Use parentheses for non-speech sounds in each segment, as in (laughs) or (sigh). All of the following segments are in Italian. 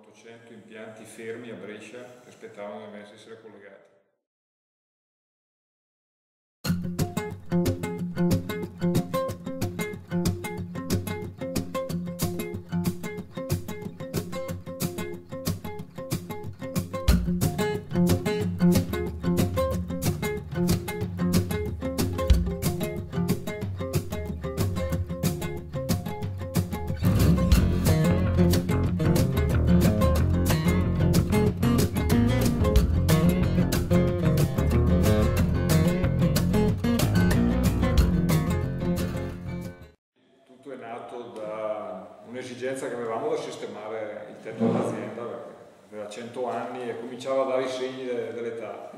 800 impianti fermi a Brescia che aspettavano di essere collegati. Tetto dell'azienda, perché aveva 100 anni e cominciava a dare i segni de, dell'età.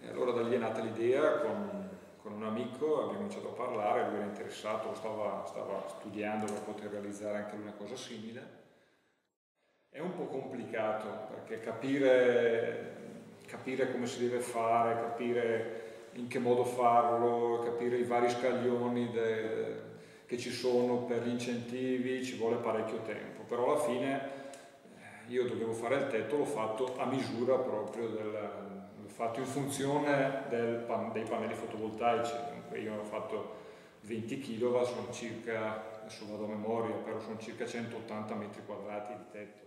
E allora da lì è nata l'idea con, con, un amico, abbiamo cominciato a parlare, lui era interessato, stava, stava studiando per poter realizzare anche una cosa simile. È un po' complicato perché capire, capire come si deve fare, capire in che modo farlo, capire i vari scaglioni de, che ci sono per gli incentivi ci vuole parecchio tempo, però alla fine io dovevo fare il tetto, l'ho fatto a misura proprio del, l'ho fatto in funzione del, dei pannelli fotovoltaici, dunque io ho fatto 20 kW, sono circa, adesso vado a memoria, però sono circa 180 metri quadrati di tetto.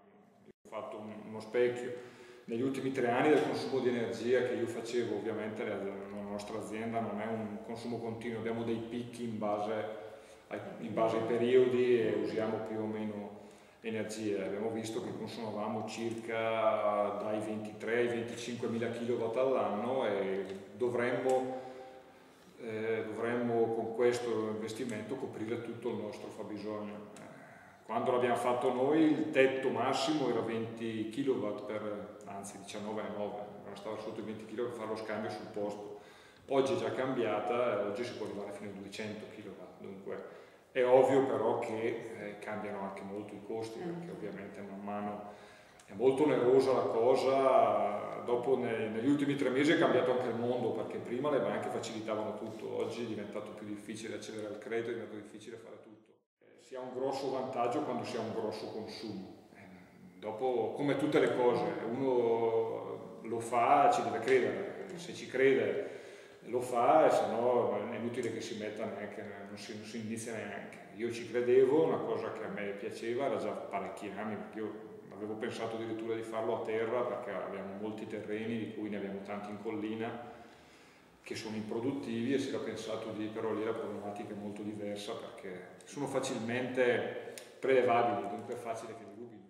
Ho fatto uno specchio, negli ultimi tre anni del consumo di energia che io facevo, ovviamente la nostra azienda non è un consumo continuo, abbiamo dei picchi in base ai, in base ai periodi e usiamo più o meno energia. Abbiamo visto che consumavamo circa dai 23 ai 25 mila kW all'anno e dovremmo, eh, dovremmo con questo investimento coprire tutto il nostro fabbisogno. Quando l'abbiamo fatto noi il tetto massimo era 20 kW per, anzi 19,9, non stava sotto i 20 kg per fare lo scambio sul posto. Oggi è già cambiata, oggi si può arrivare fino a 200 kW, dunque è ovvio però che eh, cambiano anche molto i costi, perché ovviamente man mano è molto onerosa la cosa, dopo nei, negli ultimi tre mesi è cambiato anche il mondo, perché prima le banche facilitavano tutto, oggi è diventato più difficile accedere al credito, è diventato difficile fare tutto si ha un grosso vantaggio quando si ha un grosso consumo. Eh, dopo, come tutte le cose, uno lo fa, ci deve credere, se ci crede lo fa se no è inutile che si metta neanche, non si, non si indizia neanche. Io ci credevo, una cosa che a me piaceva, era già parecchi anni, perché io avevo pensato addirittura di farlo a terra perché abbiamo molti terreni, di cui ne abbiamo tanti in collina, che sono improduttivi e si era pensato di, però lì la problematica è molto diversa perché sono facilmente prelevabili, dunque è facile che li rubino.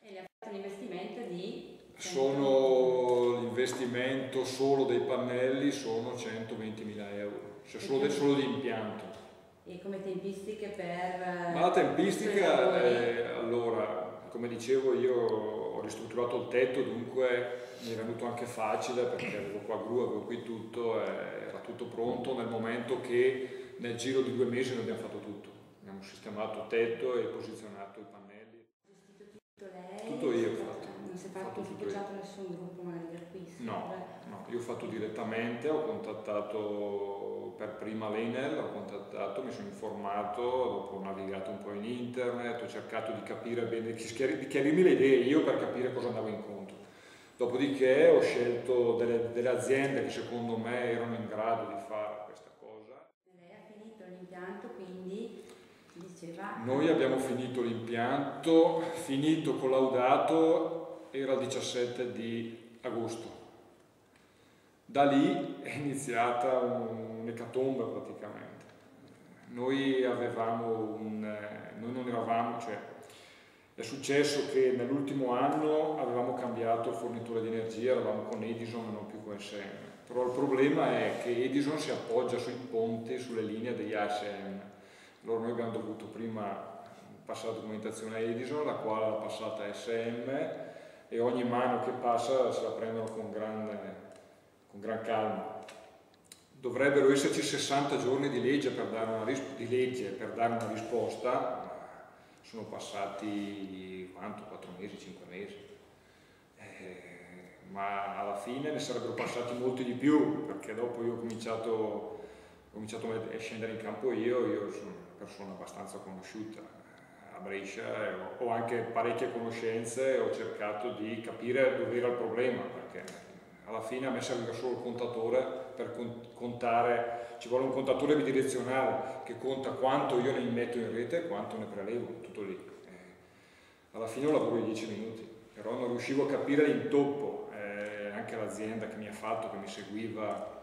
E gli ha fatto un investimento di? Sono l'investimento solo dei pannelli sono 120.000 euro, cioè solo, solo di impianto. E come tempistiche per... Ma la tempistica, è, allora, come dicevo io ho ristrutturato il tetto, dunque mi è venuto anche facile perché avevo qua gru, avevo qui tutto, era tutto pronto nel momento che nel giro di due mesi noi abbiamo fatto tutto. Abbiamo sistemato il tetto e posizionato i pannelli. Tutto io ho fatto. Fatto, fatto nessun gruppo magari di acquisto? No, no, io ho fatto direttamente, ho contattato per prima l'Enel, ho contattato, mi sono informato, dopo ho navigato un po' in internet, ho cercato di capire bene, di chiarirmi le idee io per capire cosa andavo incontro Dopodiché ho scelto delle, delle, aziende che secondo me erano in grado di fare questa cosa. Lei ha finito l'impianto, quindi diceva... Noi abbiamo finito l'impianto, finito collaudato, era il 17 di agosto. Da lì è iniziata un'ecatombe praticamente. Noi avevamo un... noi non eravamo, cioè è successo che nell'ultimo anno avevamo cambiato fornitore di energia, eravamo con Edison e non più con SM. Però il problema è che Edison si appoggia sui ponti, sulle linee degli ASM. Allora noi abbiamo dovuto prima passare la documentazione a Edison, la quale l'ha passata a SM e ogni mano che passa se la prendono con, grande, con gran calma. Dovrebbero esserci 60 giorni di legge per dare una, di legge per dare una risposta, sono passati quanto? 4 mesi, 5 mesi. Eh, ma alla fine ne sarebbero passati molti di più, perché dopo io ho cominciato, ho cominciato a scendere in campo io, io sono una persona abbastanza conosciuta. A Brescia ho anche parecchie conoscenze, ho cercato di capire dove era il problema, perché alla fine a me serviva solo il contatore per contare, ci vuole un contatore bidirezionale che conta quanto io ne immetto in rete e quanto ne prelevo, tutto lì. Eh, alla fine ho lavoro di 10 minuti, però non riuscivo a capire l'intoppo, eh, anche l'azienda che mi ha fatto, che mi seguiva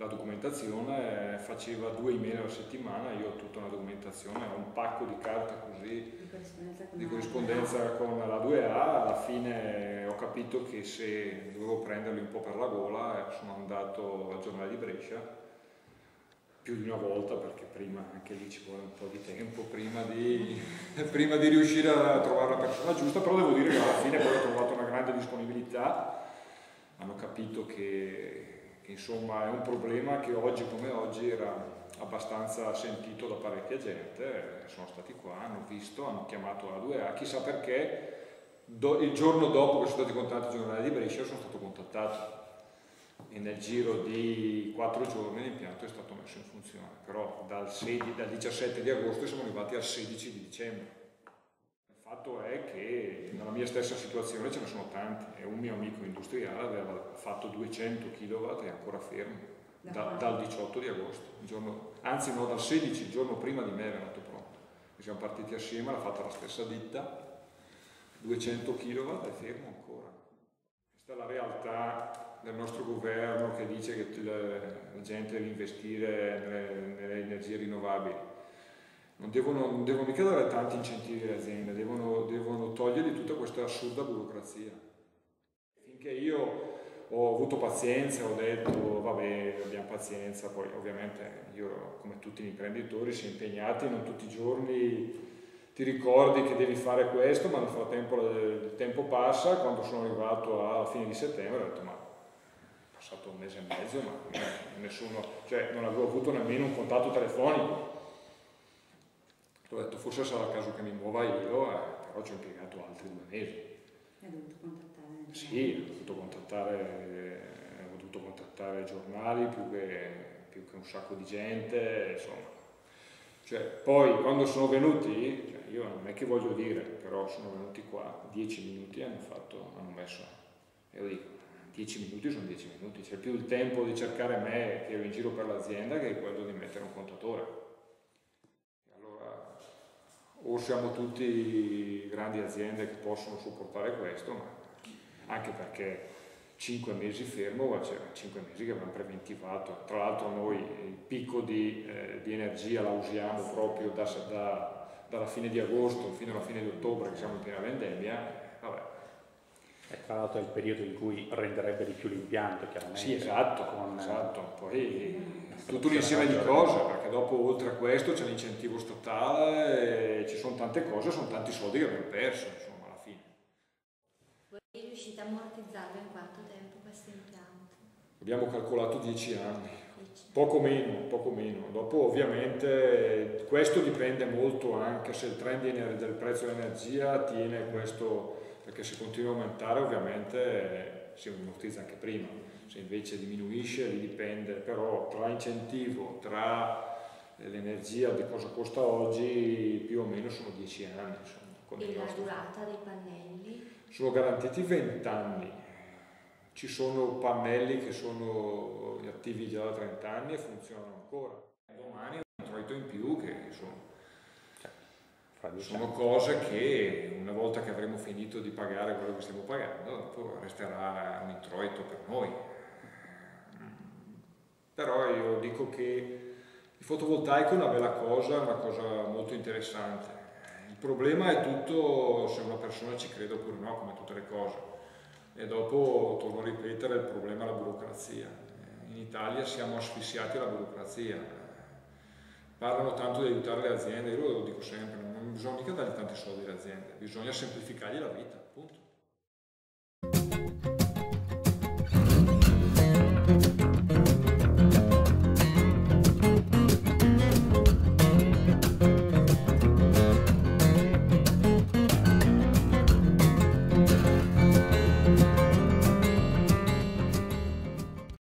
la documentazione, faceva due email alla settimana, io ho tutta una documentazione, ho un pacco di carte così di corrispondenza con, di corrispondenza con la 2A, alla fine ho capito che se dovevo prenderli un po' per la gola sono andato al giornale di Brescia più di una volta perché prima anche lì ci vuole un po' di tempo prima di, (laughs) prima di riuscire a trovare la persona giusta, però devo dire che alla fine poi ho trovato una grande disponibilità, hanno capito che insomma è un problema che oggi come oggi era abbastanza sentito da parecchia gente, sono stati qua, hanno visto, hanno chiamato la 2A, chissà perché do, il giorno dopo che sono stati contattati il giornale di Brescia sono stato contattato. E nel giro di quattro giorni l'impianto è stato messo in funzione, però dal, 16, dal 17 di agosto siamo arrivati al 16 di dicembre fatto è che nella mia stessa situazione ce ne sono tanti e un mio amico industriale aveva fatto 200 kW e è ancora fermo da, dal 18 di agosto, giorno, anzi no, dal 16, il giorno prima di me è venuto pronto. siamo partiti assieme, l'ha fatta la stessa ditta, 200 kW è fermo ancora. Questa è la realtà del nostro governo che dice che la gente deve investire nelle, nelle energie rinnovabili non devono, non devono mica dare tanti incentivi alle aziende, devono, devono togliergli tutta questa assurda burocrazia. Finché io ho avuto pazienza, ho detto vabbè abbiamo pazienza, poi ovviamente io come tutti gli imprenditori si è impegnati, non tutti i giorni. Ti ricordi che devi fare questo, ma nel frattempo il tempo passa, quando sono arrivato alla fine di settembre ho detto ma è passato un mese e mezzo, ma nessuno, cioè non avevo avuto nemmeno un contatto telefonico ho detto forse sarà il caso che mi muova io, eh, però ci ho impiegato altri due mesi. Hai dovuto contattare? Sì, ho dovuto contattare, ho dovuto contattare giornali più che, più che, un sacco di gente, insomma. Cioè, poi quando sono venuti, cioè, io non è che voglio dire, però sono venuti qua, dieci minuti hanno, fatto, hanno messo, e io dico, dieci minuti sono dieci minuti, c'è più il tempo di cercare me che ero in giro per l'azienda che quello di mettere un contatore o siamo tutti grandi aziende che possono supportare questo, ma anche perché 5 mesi fermo, c'erano 5 mesi che abbiamo preventivato, tra l'altro noi il picco di, eh, di energia la usiamo proprio da, da, dalla fine di agosto fino alla fine di ottobre che siamo in piena vendemmia, vabbè. E tra l'altro è il periodo in cui renderebbe di più l'impianto, chiaramente. Sì, esatto, con, esatto. poi tutto un insieme di cose, perché dopo oltre a questo c'è l'incentivo statale, ci sono tante cose, sono tanti soldi che abbiamo perso, insomma, alla fine. Voi riuscite a ammortizzarlo in quanto tempo questo impianto? Abbiamo calcolato 10 anni, poco meno, poco meno. Dopo ovviamente questo dipende molto anche se il trend del prezzo dell'energia tiene questo, perché se continua a aumentare ovviamente si ammortizza anche prima se invece diminuisce lì dipende, però tra incentivo, tra l'energia di cosa costa oggi più o meno sono 10 anni. Insomma, e la durata dei pannelli? Sono garantiti 20 anni. Ci sono pannelli che sono attivi già da 30 anni e funzionano ancora. Domani un introito in più che insomma, sono cose che una volta che avremo finito di pagare quello che stiamo pagando, dopo resterà un introito per noi però io dico che il fotovoltaico è una bella cosa, è una cosa molto interessante. Il problema è tutto se una persona ci crede oppure no, come tutte le cose. E dopo, torno a ripetere, il problema è la burocrazia. In Italia siamo asfissiati dalla burocrazia. Parlano tanto di aiutare le aziende, io lo dico sempre, non bisogna mica dargli tanti soldi alle aziende, bisogna semplificargli la vita, appunto.